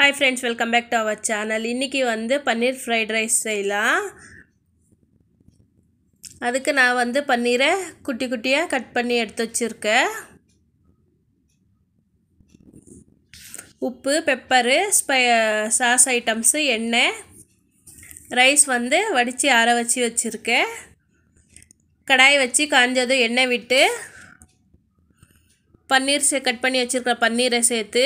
Hi friends welcome back to our channel இன்றைக்கி வந்து பன்னீர் fried rice செய்யலாம். அதுக்கு நான் வந்து பன்னீரை குட்டி குட்டியாக கட் பண்ணி எடுத்து வச்சுருக்கேன். உப்பு பெப்பரு ஸ்பை சாஸ் ஐட்டம்ஸு எண்ணெய் ரைஸ் வந்து வடித்து ஆற வச்சு வச்சுருக்கேன். கடாய் வச்சு காஞ்சதும் எண்ணெய் விட்டு பன்னீர் கட் பண்ணி வச்சுருக்கிற பன்னீரை சேர்த்து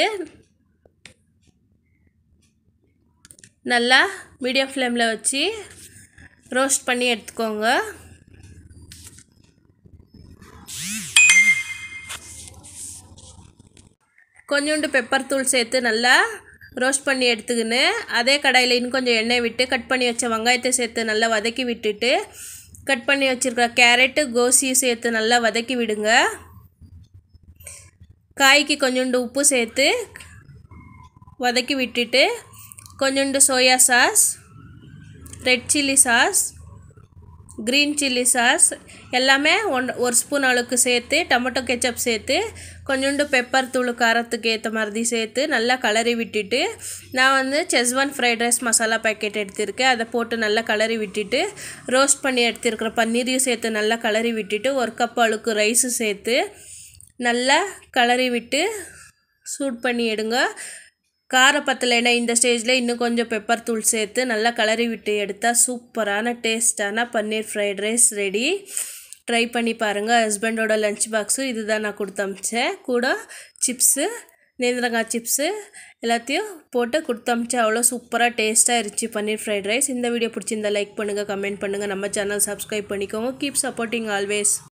நல்லா மீடியம் ஃப்ளேமில் வச்சு ரோஸ்ட் பண்ணி எடுத்துக்கோங்க. கொஞ்சோண்டு பெப்பர் தூள் சேர்த்து நல்லா ரோஸ்ட் பண்ணி எடுத்துக்கின்னு அதே கடாயில் இன்னும் கொஞ்சம் எண்ணெய் விட்டு கட் பண்ணி வச்ச வெங்காயத்தை சேர்த்து நல்லா வதக்கி விட்டுட்டு கட் பண்ணி வச்சுருக்க கேரட்டு கோசியை சேர்த்து நல்லா வதக்கி விடுங்க. காய்க்கு கொஞ்சோண்டு உப்பு சேர்த்து வதக்கி விட்டுட்டு கொஞ்சோண்டு soya sauce red chilli sauce green chilli sauce எல்லாமே ஒன் ஒரு ஸ்பூன் அளவுக்கு சேர்த்து டொமேட்டோ கெச்சப் சேர்த்து கொஞ்சோண்டு பெப்பர் தூள் காரத்துக்கு ஏற்ற மாதிரி சேர்த்து நல்லா கலரி விட்டுட்டு நான் வந்து schezwan fried rice masala packet எடுத்திருக்கேன். அதை போட்டு நல்லா கலரி விட்டுட்டு ரோஸ்ட் பண்ணி எடுத்திருக்கிற பன்னீரையும் சேர்த்து நல்லா கலரி விட்டுட்டு ஒரு கப் அளவுக்கு ரைஸு சேர்த்து நல்லா கலரி விட்டு சூட் பண்ணி எடுங்க. கார பத்தலைன்னா இந்த ஸ்டேஜில் இன்னும் கொஞ்சம் பெப்பர் தூள் சேர்த்து நல்லா கலரி விட்டு எடுத்தால் சூப்பரான டேஸ்டான paneer fried rice ready try பண்ணி பாருங்கள் ஹஸ்பண்டோட லஞ்ச் பாக்ஸு இதுதான் நான் கொடுத்து அமிச்சேன். கூட சிப்ஸு நேந்திரங்காய் சிப்ஸு எல்லாத்தையும் போட்டு கொடுத்தமிச்சேன் அவ்வளோ சூப்பராக டேஸ்ட்டாக இருந்துச்சு பன்னீர் ஃப்ரைட் ரைஸ் இந்த வீடியோ பிடிச்சிருந்தா லைக் பண்ணுங்கள் கமெண்ட் பண்ணுங்கள் நம்ம சேனல் சப்ஸ்கிரைப் பண்ணிக்கோங்க. Keep supporting always